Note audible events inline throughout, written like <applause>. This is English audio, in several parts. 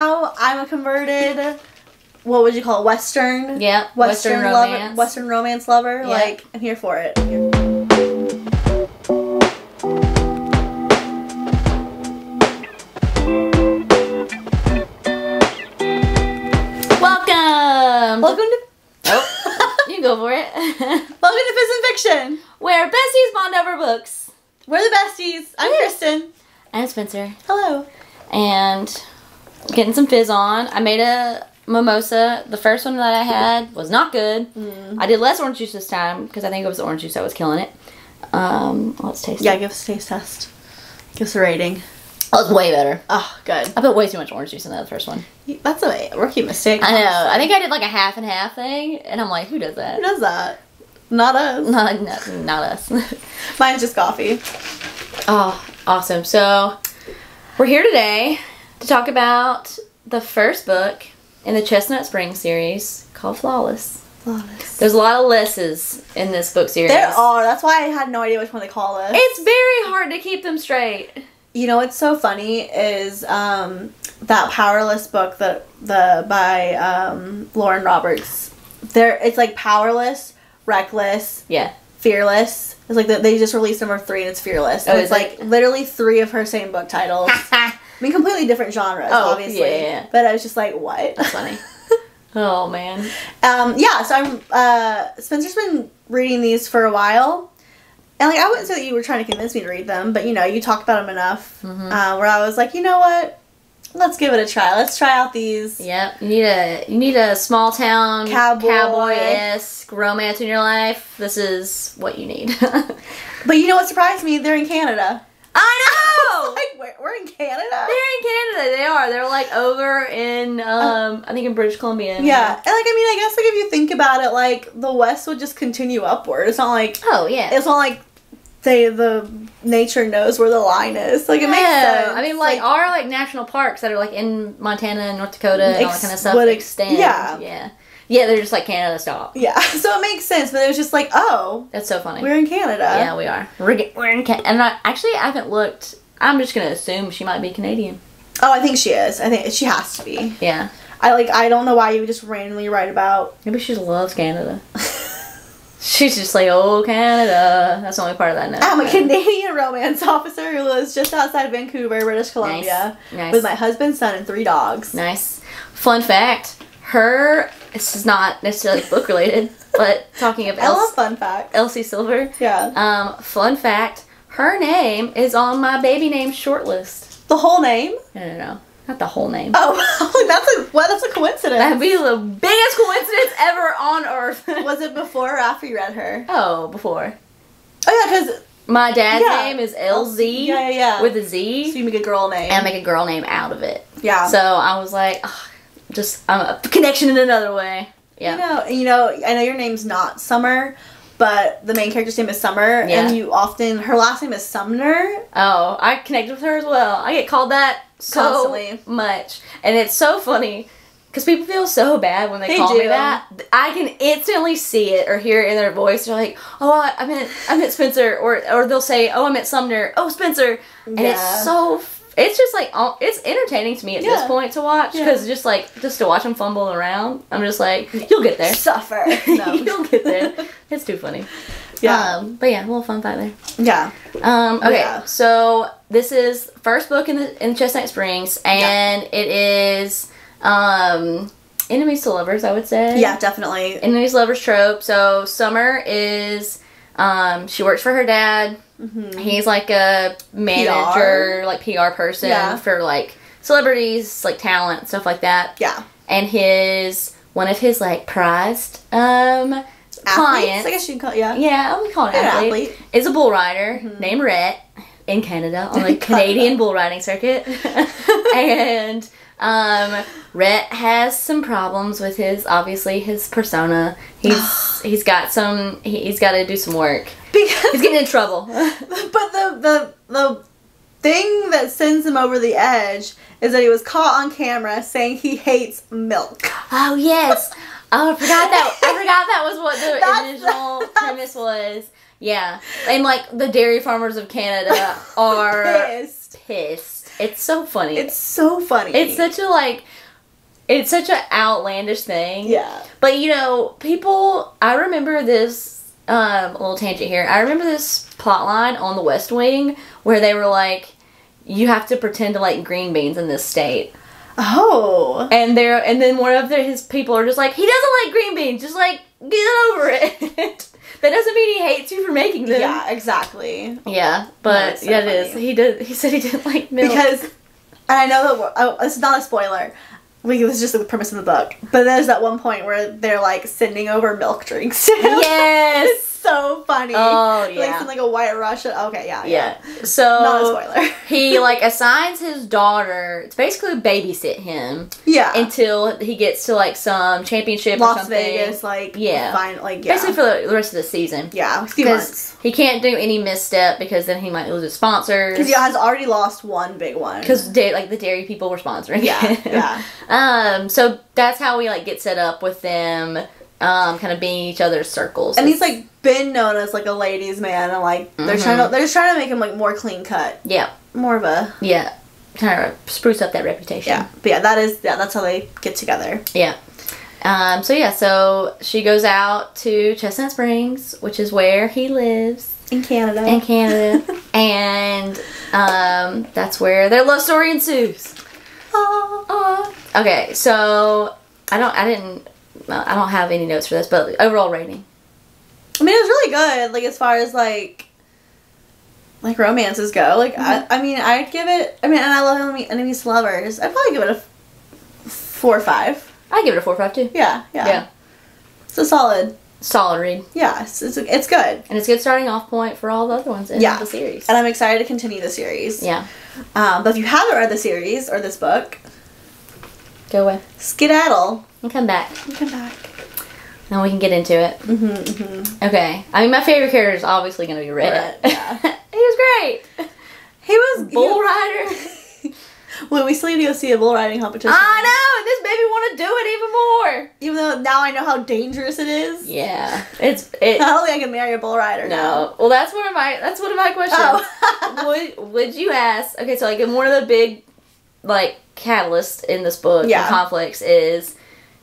now I'm a converted. What would you call it? Western. Yep. Western, Western lover. romance. Western romance lover. Yep. Like I'm here for it. Welcome. Welcome to Oh, <laughs> you can go for it. <laughs> Welcome to Fizz and Fiction. Where besties bond over books. We're the besties. I'm. Kristen. And Spencer. Hello. And getting some fizz on. I made a mimosa. The first one that I had was not good. Mm. I did less orange juice this time because I think it was the orange juice that was killing it. Um, let's taste Yeah, it. give us a taste test. Give us a rating. Oh, it's way better. Oh, good. I put way too much orange juice in that first one. That's a rookie mistake. I know. I think I did like a half and half thing, and I'm like, who does that? Who does that? Not us. Not, not, not us. <laughs> Mine's just coffee. oh, awesome. So, we're here today to talk about the first book in the Chestnut Spring series called Flawless. Flawless. There's a lot of lesses in this book series. There are. That's why I had no idea which one they call it. It's very hard to keep them straight. you know what's so funny is um, that powerless book that the by um, Lauren Roberts. There, it's like powerless, reckless, Yeah. fearless. It's like the, they just released number three and it's fearless. Oh, And it's like it? literally three of her same book titles. <laughs> I mean, completely different genres, Oh, obviously. yeah, yeah. But I was just like, what? That's funny. <laughs> oh man. Um, yeah, so I'm uh Spencer's been reading these for a while. And like I wouldn't say that you were trying to convince me to read them, but you know, you talked about them enough Mhm. uh, where I was like, you know what? Let's give it a try. Let's try out these. Yep. You need a you need a small town Cowboy. cowboy-esque romance in your life. This is what you need. <laughs> But you know what surprised me? They're in Canada. I <laughs> know. like we're, we're in Canada. They're in Canada. They are. They're like over in um I think in British Columbia. Yeah, and like I mean, I guess like if you think about it, like the West would just continue upward. It's not like Oh yeah. it's not like they the nature knows where the line is. Like it makes sense. I mean, like, our like national parks that are like in Montana and North Dakota and all that kind of stuff would ex- extend. yeah. yeah, yeah. They're just like Canada stop. yeah, <laughs> so it makes sense. But it was just like, oh, That's so funny. we're in Canada. yeah, we are. We're, we're in Canada. And I, actually, I haven't looked. I'm just gonna assume she might be Canadian. Oh, I think she is. I think she has to be. Yeah, I like. I don't know why you would just randomly write about. maybe she just loves Canada. <laughs> She's just like, oh, Canada. That's the only part of that. Know. I'm a Canadian romance officer who lives just outside Vancouver, British Columbia, Nice. with my husband, son, and three dogs. Nice. Fun fact: her. This is not necessarily book related, but talking of <laughs> I Elsie, fun fact. Elsie Silver. Yeah, Um, fun fact: her name is on my baby name shortlist. the whole name. No, no, no, not the whole name. Oh, <laughs> that's a what? That's a coincidence. That'd be the biggest coincidence ever on earth. <laughs> Was it before or after you read her? oh, before Oh yeah, because my dad's Yeah. name is LZ yeah, yeah, yeah. with a Z, so you make a girl name. and make a girl name out of it. yeah. So I was like, ugh, just um, a connection in another way. Yeah. You know, you know, I know your name's not Summer, but the main character's name is Summer, Yeah. and you often her last name is Sumner. Oh, I connect with her as well. I get called that so much, and it's so funny because people feel so bad when they, They call me do. that. I can instantly see it or hear it in their voice. They're like, "Oh, I, I meant I meant Spencer," or or they'll say, "Oh, I meant Sumner." Oh, Spencer, and Yeah. it's so. It's just like it's entertaining to me at this point to watch Yeah. because just like just to watch them fumble around, I'm just like, you'll get there. Suffer. <laughs> No. you'll get there. It's too funny. yeah. Um, but yeah, a little fun fact there. yeah. Um, okay, Yeah. so this is first book in the in Chestnut Springs, and it is um, enemies to lovers. I would say. Yeah, definitely. Enemies to lovers trope. So Summer is um, she works for her dad. Mhm. He's like a manager, like PR person Yeah. for like celebrities, like talent stuff like that. Yeah. And his one of his like prized um Athletes, clients. I guess you can call yeah. Yeah, I'm calling it An athlete. athlete. Is a bull rider Mhm. named Rhett in Canada on the <laughs> Canadian bull riding circuit. <laughs> and um, Rhett has some problems with his obviously his persona. He's <sighs> he's got some he's got to do some work. Because He's getting in trouble. <laughs> but the the the thing that sends him over the edge is that he was caught on camera saying he hates milk. oh yes. Oh, I forgot that. I <laughs> forgot that was what the That's- initial <laughs> that's- premise was. Yeah, and like the dairy farmers of Canada are Pissed. pissed. It's so funny. It's so funny. It's such a like it's such an outlandish thing. yeah. But you know, people I remember this um a little tangent here. I remember this plot line on the West Wing where they were like you have to pretend to like green beans in this state. Oh. And there and then one of the, his people are just like, he doesn't like green beans, just like get over it. <laughs> that doesn't mean he hates you for making them. Yeah, exactly. Yeah, but it's so yeah, it is. He did. He said he didn't like milk Because, and I know that we're- oh, is not a spoiler. Like, this is just the premise of the book. But there's that one point where they're like sending over milk drinks. Yes. <laughs> so funny. Oh, Like yeah. some like a white Russian. Okay, yeah, Yeah. yeah. So Not a spoiler. <laughs> he like assigns his daughter to basically babysit him yeah. until he gets to like some championship or Las something. Vegas, like Yeah. fine, like yeah, Basically for the rest of the season. yeah, Because he can't do any misstep because then he might lose his sponsors. Because he has already lost one big one. Because like the dairy people were sponsoring. yeah, him. yeah, <laughs> Um. So that's how we like get set up with them, um, kind of being each other's circles. and he's like been known as like a ladies' man, and like they're Mhm. trying to they're just trying to make him like more clean cut, yeah, more of a yeah, trying to spruce up that reputation. yeah. But yeah, that is yeah, that's how they get together. Yeah. Um, so yeah, so she goes out to Chestnut Springs, which is where he lives In Canada. in Canada, <laughs> and um, that's where their love story ensues. Aw. Aw. Okay, so I don't, I didn't, I don't have any notes for this, but overall rating. I mean, it was really good. Like as far as like like romances go. Like I, I mean, I'd give it. I mean, and I love enemy, enemies to lovers. I'd probably give it a f- four or five. I give it a four or five too. Yeah, yeah. Yeah. It's a solid. Solid read, Yeah, it's, it's, it's good. and it's a good starting off point for all the other ones in Yeah. the series. And I'm excited to continue the series. yeah, Um, but if you haven't read the series or this book, go away skedaddle. and come back, You come back. And we can get into it. Mm-hmm, mm-hmm. Okay, I mean my favorite character is obviously going to be Rhett. Yeah. <laughs> he was great. He was Bull rider. <laughs> Well, we still need to go see a bull riding competition. I know, this made me want to do it even more. Even though now I know how dangerous it is. Yeah, it's it. <laughs> I don't think I can marry a bull rider now. No, well, that's one of my that's one of my questions. Oh. would would you ask? Okay, so like in one of the big like catalysts in this book, Yeah. conflicts is,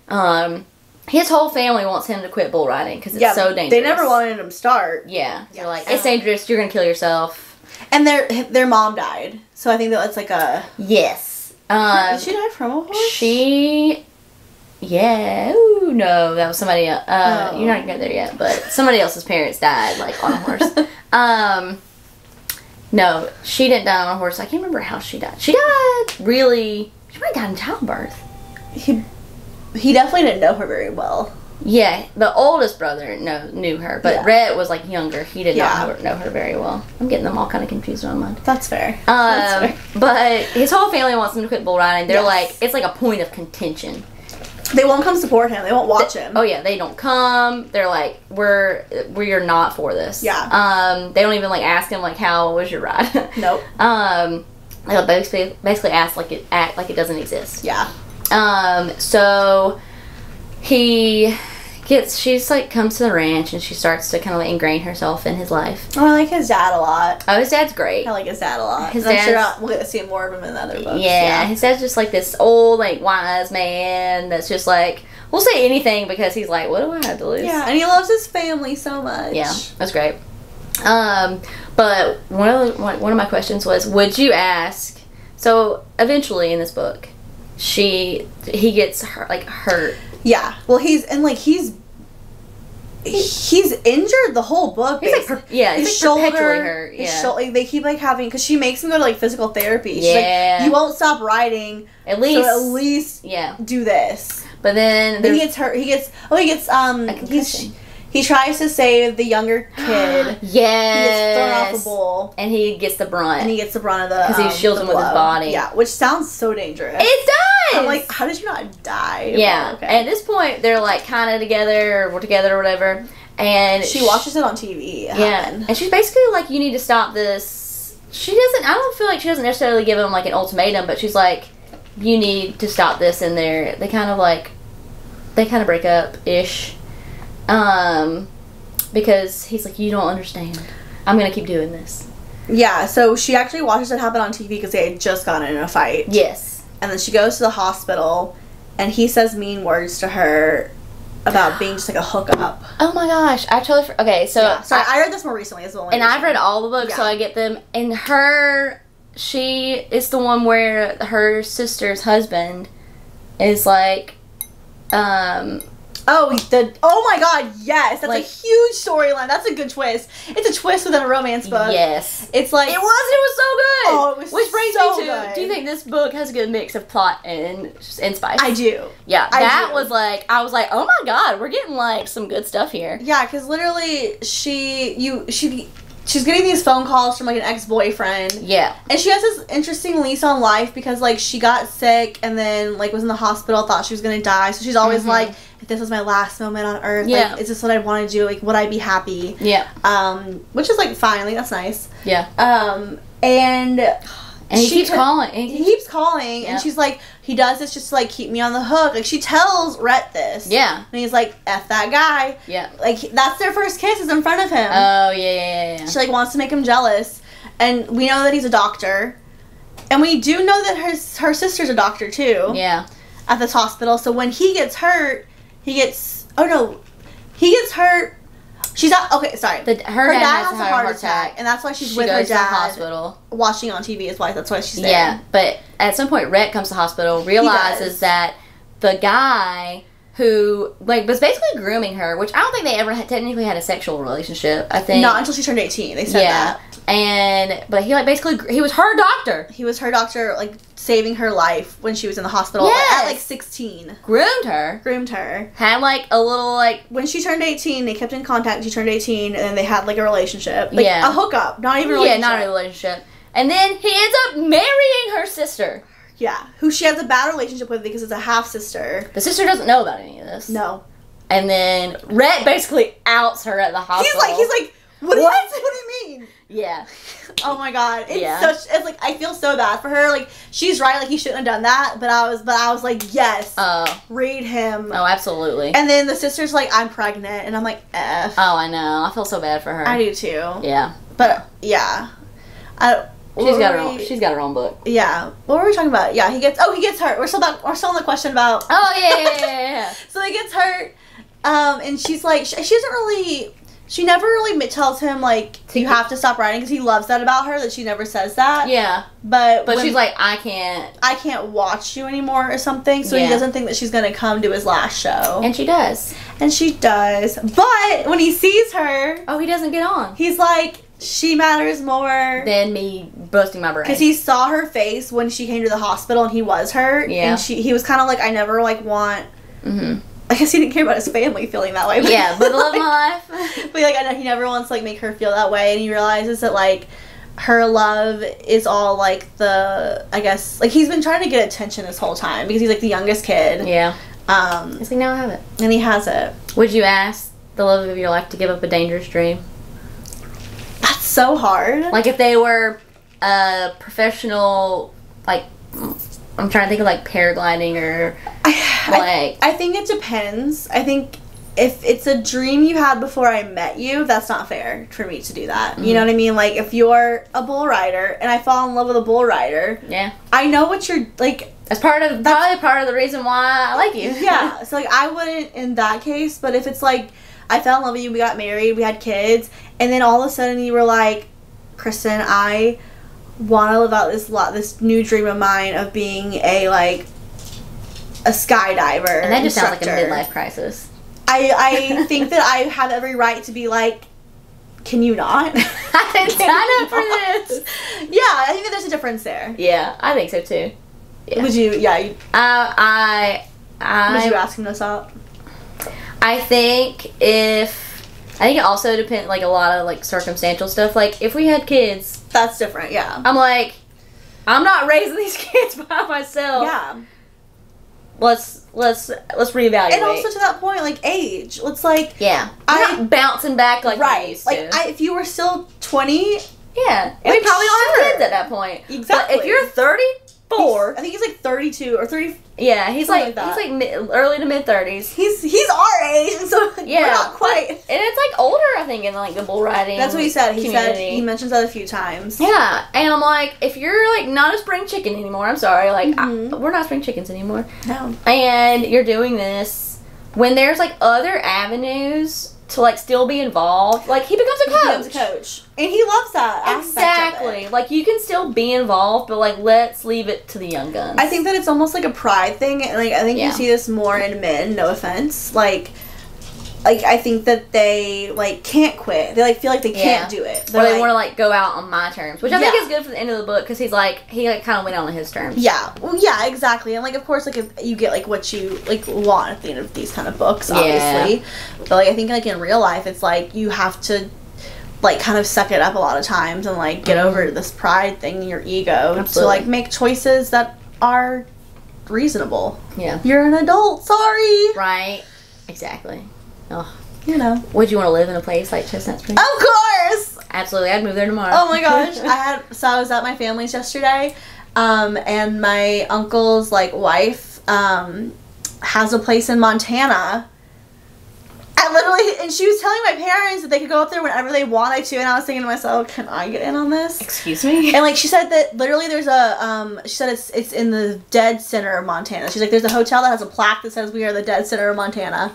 um, his whole family wants him to quit bull riding because it's yeah, so dangerous. They never wanted him to start. Yeah, Yeah. they're like it's dangerous. You're gonna kill yourself. And their their mom died. So I think that it's like a Yes. Um, Did she die from a horse? She, yeah, ooh, no, that was somebody else. Uh, Oh. You're not gonna get there yet, but somebody else's parents died, like on a horse. <laughs> um, no, she didn't die on a horse. I can't remember how she died. She died really. She might have died in childbirth. he he definitely didn't know her very well. Yeah, the oldest brother know, knew her, but Yeah. Rhett was like younger. He did Yeah. not know her, know her very well. I'm getting them all kind of confused in my mind. That's fair. Um, That's fair. but his whole family wants him to quit bull riding. They're Yes. like, it's like a point of contention. They won't come support him. They won't watch him. Oh yeah, they don't come. They're like, we're we are not for this. Yeah. Um, they don't even like ask him like, how was your ride? Nope. <laughs> um, they'll basically basically ask like it act like it doesn't exist. Yeah. Um, so he gets she's like comes to the ranch and she starts to kind of like ingrain herself in his life. Oh, I like his dad a lot. Oh, his dad's great. I like his dad a lot. His I'm sure I'll- we'll get to see more of him in the other books. Yeah, his dad's just like this old, like wise man that's just like we'll say anything because he's like, what do I have to lose? Yeah, and he loves his family so much. Yeah, that's great. Um, but one of the, one of my questions was, would you ask? So eventually in this book, she he gets hurt, like hurt. Yeah. Well, he's and like he's he's injured the whole book. He's like, per- yeah, he's his like shoulder, hurt. his Yeah, shou- like, they keep like having because she makes him go to like physical therapy. She's Yeah. like, you won't stop riding, at so least. at least yeah, do this. but then Then he gets hurt. He gets oh he gets um he's. He tries to save the younger <gasps> kid. he gets thrown off a bull. and he gets the brunt. And he gets the brunt of the. Because he um, shields him with his body. Yeah, which sounds so dangerous. it does. I'm like, how did you not die? yeah. But, At this point, they're like kind of together, or we're together, or whatever. And she sh- watches it on TV. Yeah, happen. and she's basically like, "You need to stop this." She doesn't. I don't feel like she doesn't necessarily give him like an ultimatum, but she's like, "You need to stop this." And they're they kind of like, they kind of break up ish, um, because he's like, "You don't understand. I'm gonna keep doing this." Yeah, so she actually watches it happen on TV because they had just gotten in a fight. Yes. And then she goes to the hospital, and he says mean words to her about being just like a hookup. Oh my gosh, I totally. For- okay, so yeah. Sorry, I- I, read this more recently as well. and I've read all the books, so I get them. And her, she is the one where her sister's husband is like, um, Oh, the oh my god, yes, that's Like- a huge storyline. That's a good twist. It's a twist within a romance book. yes, It's like it was. It was so good. Oh, it was Which brings so me to: good. Do you think this book has a good mix of plot and and spice? I do. Yeah, I that do. was like I was like, oh my god, we're getting like some good stuff here. Yeah, because literally she you she she's getting these phone calls from like an ex boyfriend. Yeah, And she has this interesting lease on life because like she got sick and then like was in the hospital, thought she was gonna die. So she's always Mhm. like, if this was my last moment on earth, Yeah. like is this what I want to do? Like would I be happy? yeah, Um, which is like fine, like that's nice. yeah. Um, and And he She keeps ca- calling. and he he- keeps calling Yeah. and she's like, he does this just to like keep me on the hook. Like she tells Rhett this. yeah, And he's like, F that guy. yeah. Like that's their first kiss is in front of him. Oh yeah, yeah, yeah. She like wants to make him jealous, and we know that he's a doctor, and we do know that her her sister's a doctor too Yeah, at this hospital. So when he gets hurt, he gets oh no, he gets hurt. She's not okay. Sorry, the, her, dad, has, a heart attack. and that's why she's she with goes her to the dad hospital. watching on TV. Is why that's why she's there. Yeah, but at some point, Rhett comes to the hospital, realizes that the guy who like was basically grooming her, which I don't think they ever had, technically had a sexual relationship. I think Not until she turned eighteen. They said yeah, that and but he like basically he was her doctor, he was her doctor, like saving her life when she was in the hospital Yes. at like sixteen. groomed her, Groomed her. had like a little like when she turned 18, they kept in contact. She turned 18, and then they had like a relationship. Like Yeah. a hookup, not even a yeah, not a relationship. And then he ends up marrying her sister. Yeah, who she has a bad relationship with because it's a half sister. The sister doesn't know about any of this. No. And then Rhett basically outs her at the hospital. He's like, he's like, what, What? Do you, what do you mean? yeah. Oh my god, it's Yeah. such. It's like I feel so bad for her. Like she's right. Like he shouldn't have done that. But I was, but I was like, yes, Oh, read him. oh, absolutely. And then the sister's like, I'm pregnant, and I'm like, f. Oh, I know. I feel so bad for her. I do too. Yeah, But yeah, I. she's got her own. She's got her own book. Yeah. What were we talking about? Yeah, he gets. Oh, he gets hurt. We're still about. We're still on the question about. Oh yeah, yeah, yeah, yeah, yeah. <laughs> So he gets hurt, um, and she's like, she, she doesn't really. She never really tells him like you have to stop writing because he loves that about her that she never says that. yeah. But But when- she's like, I can't, I can't watch you anymore or something. So he doesn't think that she's gonna come to his last show, and, she does. And she does. But when he sees her, Oh, he doesn't get on. he's like, she matters more. than me busting my brain. Because he saw her face when she came to the hospital and he was hurt. Yeah. And she he was kind of like, I never like want. hmm I guess he didn't care about his family feeling that way. Yeah, but the love of <laughs> my life. but like, I know he never wants to like make her feel that way, and he realizes that like her love is all like the I guess like he's been trying to get attention this whole time because he's like the youngest kid. yeah. Um, It's like now I have it. and he has it. Would you ask the love of your life to give up a dangerous dream? That's so hard. Like if they were a professional, like I'm trying to think of like paragliding or I, like I think it depends. I think if it's a dream you had before I met you, that's not fair for me to do that. You mm-hmm. know what I mean? Like if you're a bull rider and I fall in love with a bull rider, yeah. I know what you're like. That's part of probably part of the reason why I like you. Yeah, <laughs> so like I wouldn't in that case, but if it's like I fell in love with you, we got married, we had kids, and then all of a sudden you were like, Kristen, I want to live out this lot, this new dream of mine of being a like a skydiver. and that just sounds like a midlife crisis. I I <laughs> think that I have every right to be like, can you not? <laughs> I didn't <laughs> Can sign you up for this. Yeah, I think that there's a difference there. Yeah, I think so too. Yeah. Would you? Yeah. You, Uh, I would you I ask him this up? I think if I think it also depends like a lot of like circumstantial stuff. Like if we had kids, That's different. Yeah. I'm like, I'm not raising <laughs> these kids by myself. Yeah. Let's let's let's reevaluate. And also to that point, like age. It's like yeah, I- I'm not bouncing back like right. Like. I, if you were still twenty, yeah, and like, we probably don't have kids at that point. Exactly. But if you're 30, four. I think he's like 32 or 30. Yeah, he's like, like he's like mid, early to mid thirties. He's he's our age, and <laughs> so Yeah, we're not quite. And it's like older, I think, in like the bull riding. That's what he said. He said he mentions that a few times. Yeah, and I'm like, if you're like not a spring chicken anymore, I'm sorry, like I- Mhm. we're not spring chickens anymore, No. and you're doing this when there's like other avenues to like still be involved. Like he becomes a He coach. becomes a coach, and he loves that. aspect of it. Exactly. Like you can still be involved, but like let's leave it to the young guns. I think that it's almost like a pride thing. and, Like I think Yeah. you see this more in men. No offense. Like, like I think that they like can't quit. They like feel like they can't Yeah. do it. or They're they like- want to like go out on my terms, which I think is good for the end of the book because he's like he like kind of went out on his terms. Yeah, well, yeah, exactly, and like of course, like if you get like what you like want at the end of these kind of books, Yeah. obviously. But like I think like in real life, it's like you have to like kind of suck it up a lot of times and like get over mm-hmm. this pride thing in your ego to like make choices that are reasonable. Yeah. You're an adult. Sorry. Right. Exactly. Oh, You know. would you want to live in a place like Chestnut Springs? Of course. Absolutely, I'd move there tomorrow. Oh my gosh, <laughs> I had so I was at my family's yesterday, um, and my uncle's like wife um, has a place in Montana. I literally, and she was telling my parents that they could go up there whenever they wanted to, and I was thinking to myself, can I get in on this? Excuse me. And like she said that literally there's a um she said it's it's in the dead center of Montana. She's like there's a hotel that has a plaque that says we are the dead center of Montana.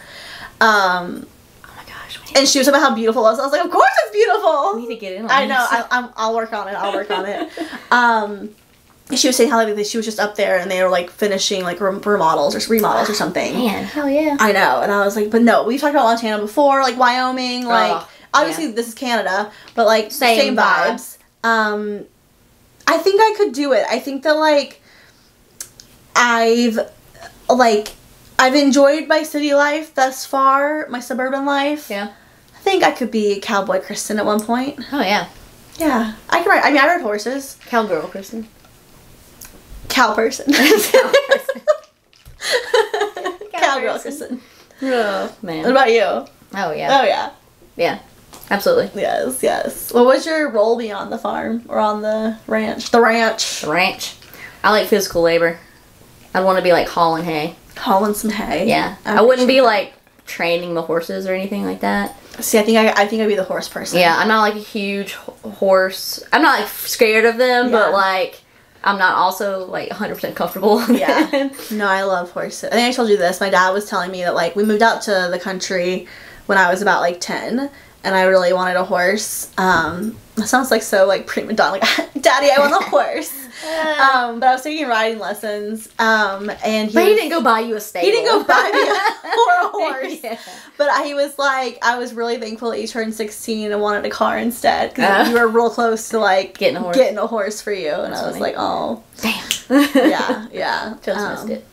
Um oh my gosh, and she was talking about how beautiful it was. I was like, of course it's beautiful. we need to get in. I know. I, I'm, I'll work on it. I'll work on it. <laughs> Um, she was saying how like she was just up there and they were like finishing like rem- remodels or remodels or something. Man, hell yeah. I know, and I was like, but no, we've talked about Montana before, like Wyoming, like Oh, obviously yeah. this is Canada, but like Same same, vibe. vibes. Um, I think I could do it. I think that like I've like I've enjoyed my city life thus far, my suburban life. Yeah. I think I could be cowboy Kristen at one point. Oh yeah. Yeah, I can ride. I mean, I ride horses. Cowgirl, Kristen. Cow person. <laughs> <laughs> Cow person. Cowgirl. Kristen. Oh man. What about you? Oh yeah. Oh yeah. yeah. Yeah. Absolutely. Yes, yes. What was your role beyond the farm or on the ranch? The ranch. The ranch. I like physical labor. I'd want to be like hauling hay. Hauling some hay. Yeah. I I wouldn't be like training the horses or anything like that. See, I think I, I think I'd be the horse person. Yeah, I'm not like a huge horse. I'm not like scared of them, but like I'm not also like 100% comfortable. Yeah. <laughs> No, I love horses. I think I told you this. My dad was telling me that like we moved out to the country when I was about like ten, and I really wanted a horse. Um, that sounds like so like prima donna. Like, <laughs> Daddy, I want a <laughs> horse. um, but I was taking riding lessons. Um, and he but he was- didn't go buy you a stable. He didn't go buy me a, <laughs> or a horse. Yeah. But I, he was like, I was really thankful that he turned 16 and wanted a car instead because Uh. you were real close to like Getting a horse. getting a horse for you. And That's I was funny. like, oh, Damn. yeah, yeah. Just Um, missed it.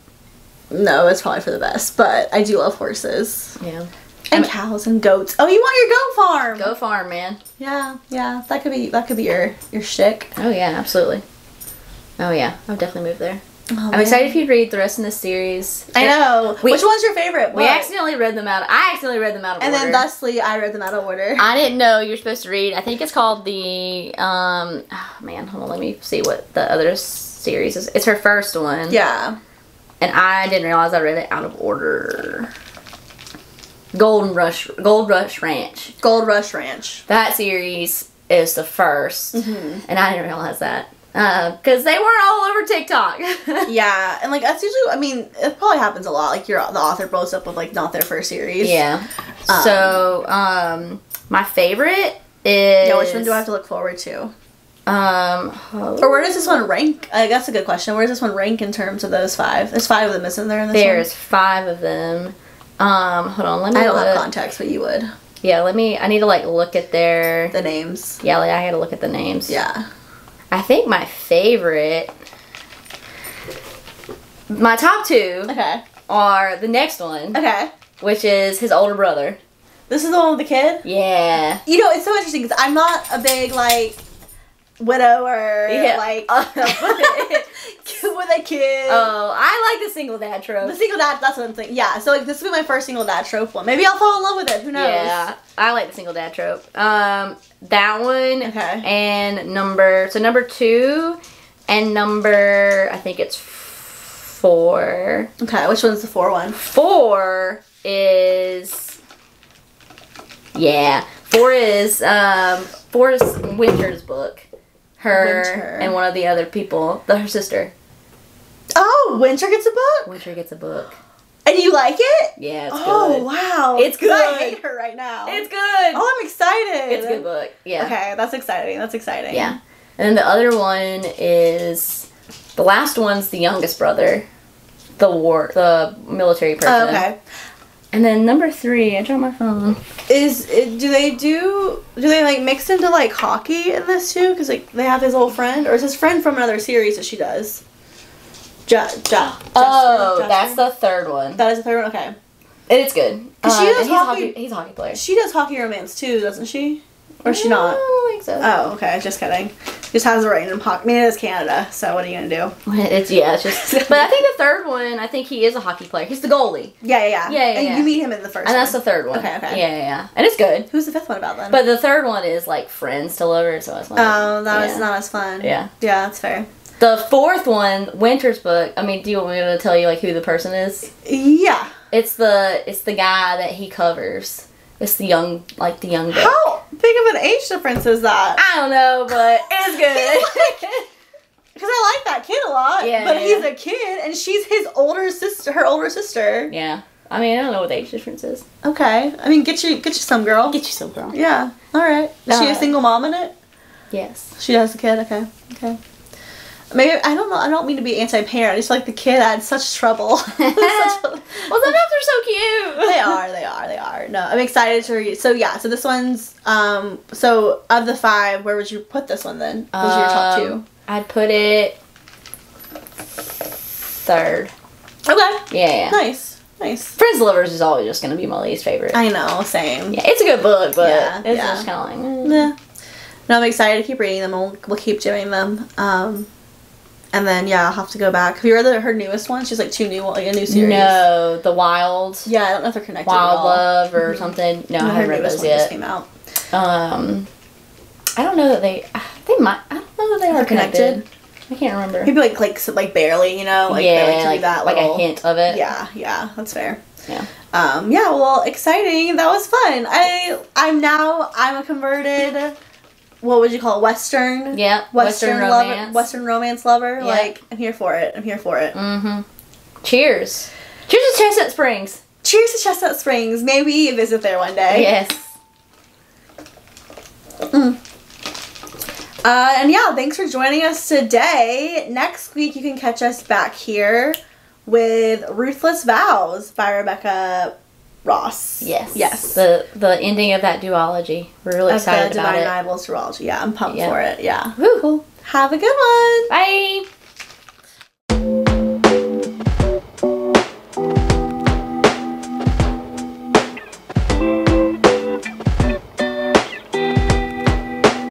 No, it's probably for the best, but I do love horses Yeah. And cows and goats. Oh, you want your goat farm? Goat farm, man. Yeah, yeah. That could be that could be your your shtick. Oh yeah, absolutely. Oh yeah, I would definitely move there. Oh, I'm excited if you read the rest of this series. I know. We- Which one's your favorite? We accidentally read them out. I accidentally read them out of and order. And then thusly I read them out of order. I didn't know you're supposed to read. I think it's called the um. Oh, man, hold on. Let me see what the other series is. It's her first one. yeah. And I didn't realize I read it out of order. Golden Rush, Gold Rush Ranch. Gold Rush Ranch. That series is the 1st Mhm. and I didn't realize that because they weren't all over TikTok. <laughs> Yeah, and like that's usually. I mean, it probably happens a lot. Like your the author blows up with like not their first series. Yeah. Um, so, um, my favorite is. Yeah. Which one do I have to look forward to? Um, Or where does this one rank? I guess a good question. Where does this one rank in terms of those five? There's five of them, isn't there? In this There's five of them. Um, hold on, let me. I don't have look. context, but you would. Yeah, let me. I need to like look at their. The names. Yeah, like I had to look at the names. Yeah. I think my favorite. My top two Okay. are the next one, Okay. which is his older brother. This is the one with the kid. Yeah. You know, it's so interesting because I'm not a big like widower. Yeah. Like <laughs> <laughs> with a kid. Oh, I like the single dad trope. The single dad. That's what I'm thinking. Yeah. So like this will be my first single dad trope one. Maybe I'll fall in love with it. Who knows? Yeah, I like the single dad trope. Um, that one. Okay. And number so number two And number, I think it's four. Okay, which one's the four one? Four is yeah. Four is um four is Winter's book. Her Winter. and one of the other people, the her sister. Oh, Winter gets a book, Winter gets a book. and you like it? Yeah, it's oh good. wow, good. I hate her right now. It's good. Oh, I'm excited. it's a good book. Yeah. Okay, that's exciting. That's exciting. Yeah. And then the other one is the last one's the youngest brother. The war the military person. Oh, okay. And then number three, I dropped my phone. Is do they do do they like mix into like hockey in this too? Because like they have his old friend, or is his friend from another series that she does? Ja, ja, Oh, Jasper? that's the third one. that is the third one. Okay, And It's good. 'Cause she Uh, does and he's, a hockey- hockey, he's a hockey player. she does hockey romance too, doesn't she? Or is she I not? don't think so. Oh, okay. Just kidding. Just has a random hockey. I mean, it is Canada, so what are you gonna do? <laughs> It's yeah, it's just. <laughs> but I think the third one, I think he is a hockey player. He's the goalie, Yeah, yeah, yeah. Yeah, yeah, And yeah. you meet him in the first. and that's the third one. Okay, okay. Yeah, yeah, yeah, and it's good. Who's the fifth one about then? But the third one is like friends to lovers, so it's like. oh, that was not as fun. Yeah. Yeah, that's fair. The fourth one, Winter's book. I mean, do you want me to tell you like who the person is? Yeah. It's the it's the guy that he covers. It's the young like the young book. How big of an age difference is that? I don't know, but it's <laughs> good. Because I like that kid a lot. Yeah, But yeah. he's a kid, and she's his older sister. Her older sister. yeah. I mean, I don't know what the age difference is. Okay. I mean, get you, get you some girl. Get you some girl. yeah. All right. Is she a Uh, single mom in it? Yes. She has a kid. Okay. Okay. Maybe I don't know. I don't mean to be anti-parent. I just like the kid had such trouble. <laughs> <laughs> Such a- Well, sometimes they're so cute. they are. They are. They are. No, I'm excited to read. So yeah. So this one's um. So of the five, where would you put this one then? Was your top two? Um, I'd put it third. Okay. Yeah, yeah. Nice. Nice. Friends Lovers is always just gonna be my least favorite. I know. Same. yeah, it's a good book, but Yeah, it's yeah. just kind of like. mm. Yeah. No, I'm excited to keep reading them. We'll, we'll keep doing them. Um, and then yeah, I'll have to go back. Have you read the, her newest one? She's like two new, like a new series. No, the Wild, Yeah, I don't know if they're connected. Wild. Love or something. No, I haven't read those one just yet. came out. Um, I don't know that they. They might. I don't know that they are connected. connected? I can't remember. Maybe like like like barely, you know, like yeah, barely like, that like little. a hint of it. Yeah, yeah, that's fair. Yeah. Um, yeah, well, exciting. That was fun. I I'm now I'm a converted. What would you call it? Western? Yeah. Western, Western lover, romance. Western romance lover. Yeah. Like I'm here for it. I'm here for it. Mm-hmm. Cheers. Cheers to Chestnut Springs. Cheers to Chestnut Springs. Maybe visit there one day. Yes. Uh, and yeah, thanks for joining us today. Next week, you can catch us back here with Ruthless Vows by Rebecca Ross. Yes. Yes. The the ending of that duology. We're really Of the excited about Divine it. Rivals duology. Yeah, I'm pumped Yeah. for it. Yeah. Woo. Cool. Have a good one. Bye.